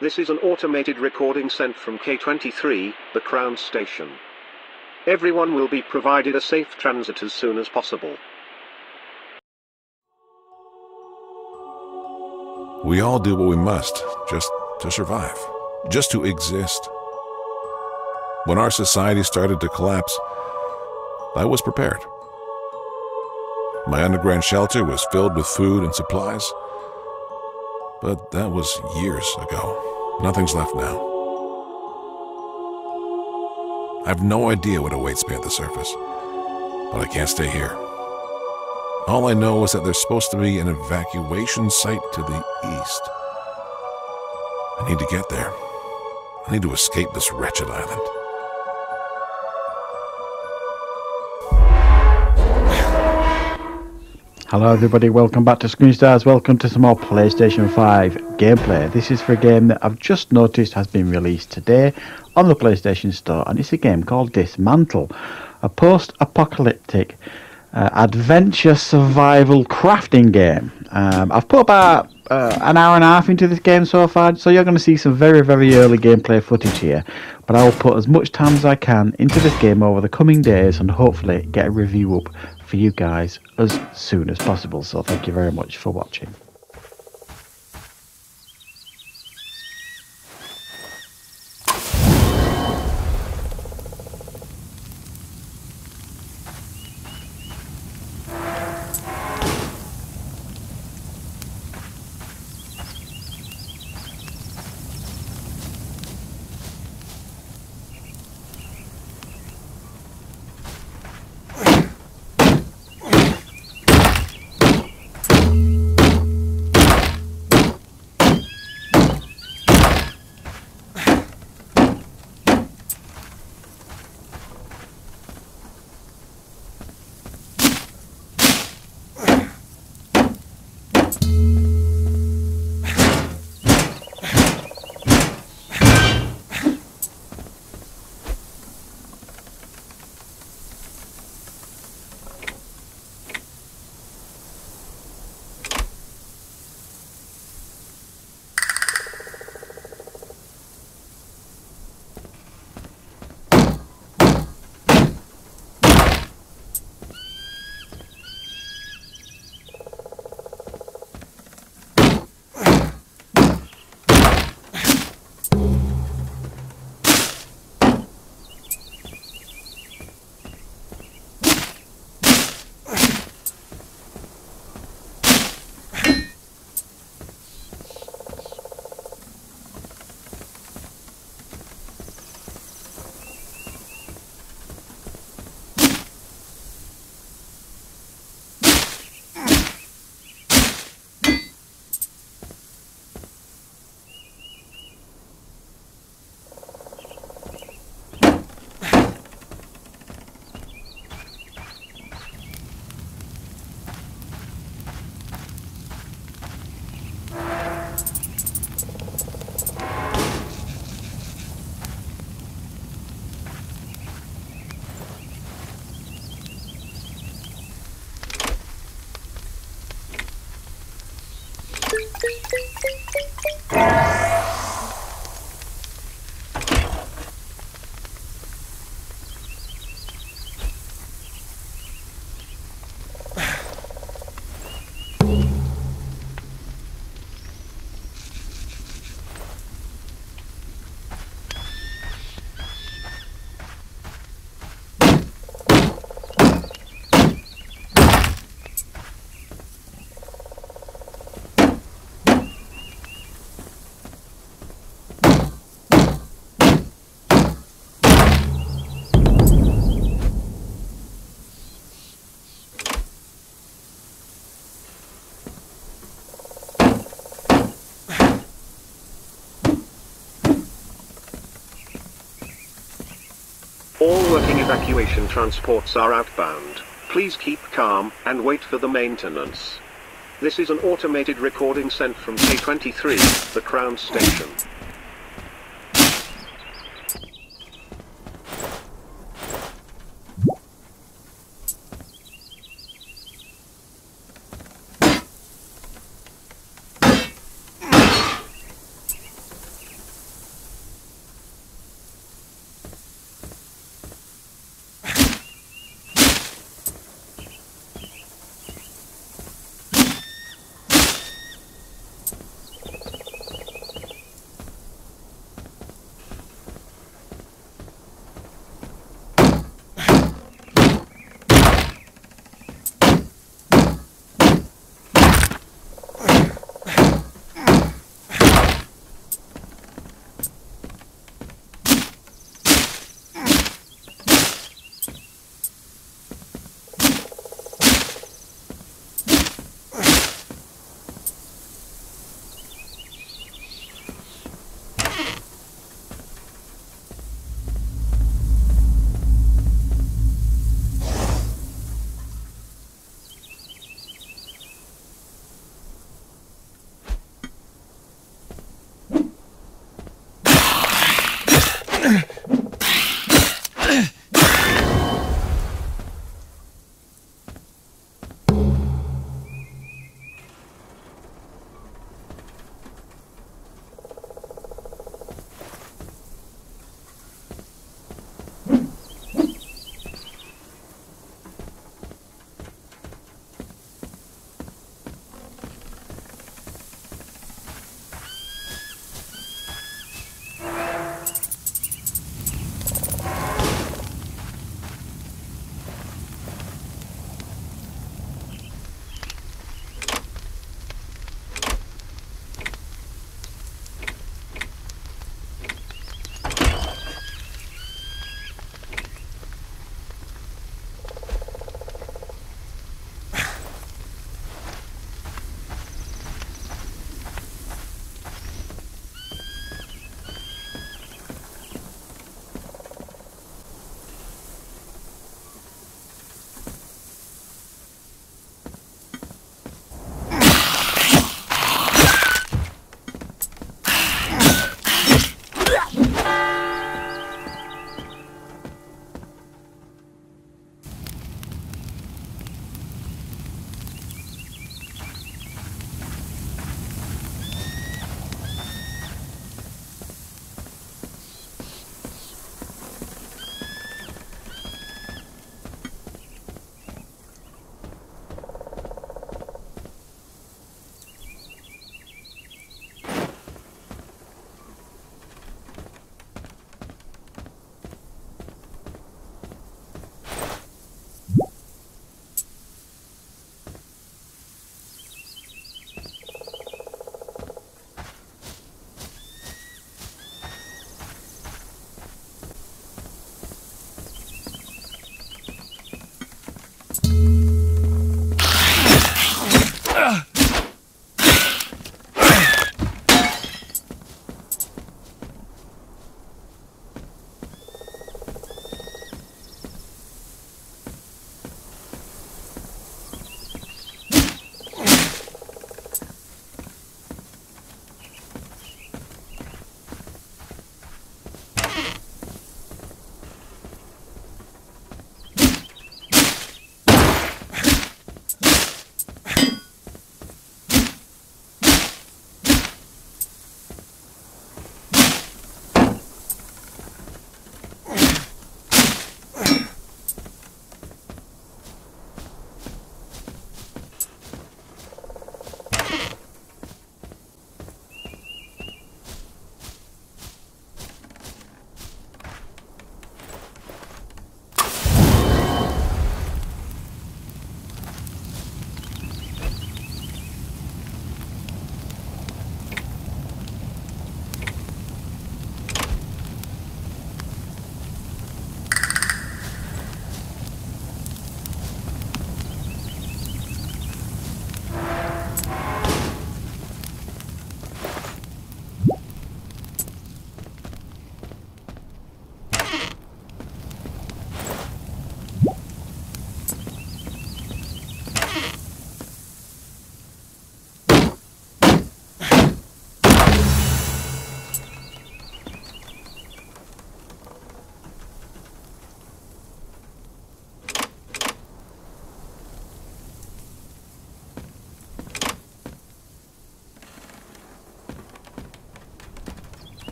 This is an automated recording sent from K23, the Crown Station. Everyone will be provided a safe transit as soon as possible. We all do what we must, just to survive, just to exist. When our society started to collapse, I was prepared. My underground shelter was filled with food and supplies, but that was years ago. Nothing's left now. I have no idea what awaits me at the surface, but I can't stay here. All I know is that there's supposed to be an evacuation site to the east. I need to get there. I need to escape this wretched island. Hello everybody, welcome back to Screen Stars. Welcome to some more PlayStation 5 gameplay. This is for a game that I've just noticed has been released today on the PlayStation Store and it's a game called Dysmantle. A post-apocalyptic uh, adventure survival crafting game. Um, I've put about uh, an hour and a half into this game so far, so you're going to see some very, very early gameplay footage here. But I will put as much time as I can into this game over the coming days and hopefully get a review up for you guys as soon as possible. So thank you very much for watching. Música All working evacuation transports are outbound. Please keep calm and wait for the maintenance. This is an automated recording sent from K23, the Crown Station.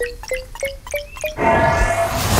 Thank you.